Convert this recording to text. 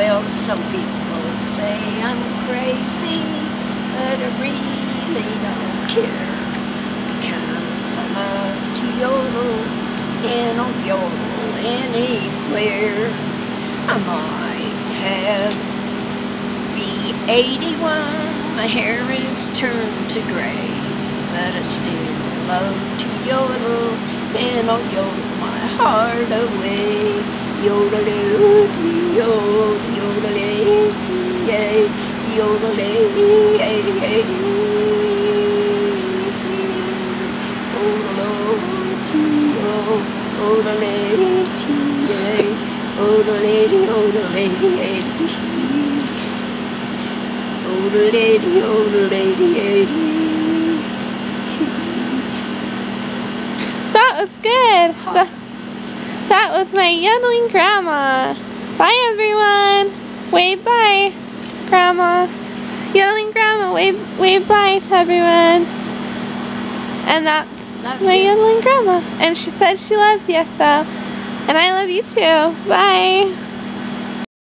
Well, some people say I'm crazy, but I really don't care. Because I love to yodel, and I'll yodel anywhere. I might have be 81, my hair is turned to gray, but I still love to yodel, and I'll yodel my heart away. Yodel, yay, yodel, yay, yay, That was good. That, that was my yodeling grandma. Bye everyone. Wave bye, grandma. Yodeling grandma, wave wave bye to everyone. And that's Love my you. yodeling grandma. And she said she loves you, so. And I love you too. Bye.